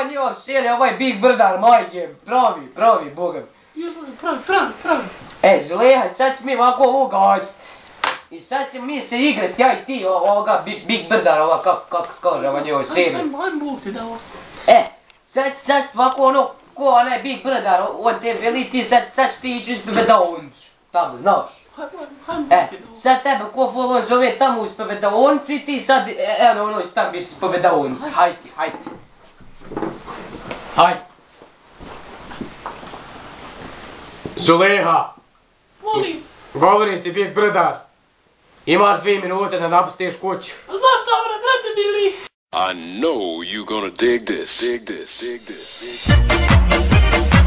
kakva njeva serija, ovaj Big Brother, majke, pravi, pravi, boga. Pravi, pravi, pravi. E, Zuleha, sad ćemo mi ovako ovo gast. I sad ćemo mi se igrat, ja i ti, ovoga Big, Big Brother, ova, kako, kako se kaže, ova njeva serija. Ajmo, ajmo, Bog ti dao. E, sad, sad ovako ono, ko onaj Big Brother, on te veli ti, sad, sad ću ti ići uz bebedaonicu. Tamo, znaš. E, sad tebe ko volon zove tamo uz bebedaonicu i ti sad, e, eno ono, će tam biti uz bebedaonicu. Hajde, hajde. Hajde. Zuleha, Molim, govorim ti Big Brother. Imaš dvije minute da napustiš kuću. zašto, bre, brate, bili? I know you gonna dig this. Dig this. Dig this. Dig this.